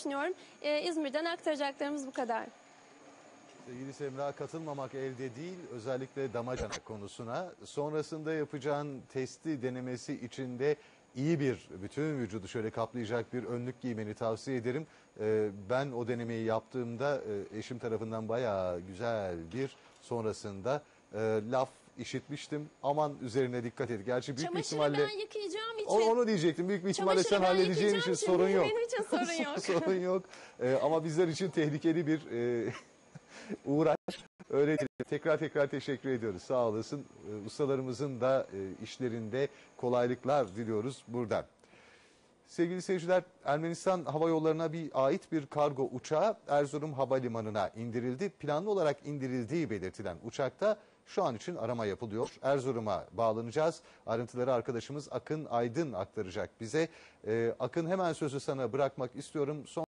düşünüyorum. Ee, İzmir'den aktaracaklarımız bu kadar. Sevgili Semra katılmamak elde değil özellikle damacana konusuna. Sonrasında yapacağın testi denemesi içinde iyi bir bütün vücudu şöyle kaplayacak bir önlük giymeni tavsiye ederim. Ee, ben o denemeyi yaptığımda e, eşim tarafından bayağı güzel bir sonrasında e, laf işitmiştim. Aman üzerine dikkat et. Gerçi büyük bir Çamaşırı ihtimalle... ben yıkayacağım için. Onu, diyecektim. Büyük bir ihtimalle sen halledeceğin için sorun yok. benim için sorun yok. sorun yok. Ee, ama bizler için tehlikeli bir e, uğraş. Öyle. Tekrar tekrar teşekkür ediyoruz. Sağ olasın. Ee, ustalarımızın da e, işlerinde kolaylıklar diliyoruz buradan. Sevgili seyirciler, Ermenistan Hava Yolları'na bir ait bir kargo uçağı Erzurum Havalimanı'na indirildi. Planlı olarak indirildiği belirtilen uçakta şu an için arama yapılıyor. Erzurum'a bağlanacağız. Ayrıntıları arkadaşımız Akın Aydın aktaracak bize. Ee, Akın hemen sözü sana bırakmak istiyorum. Son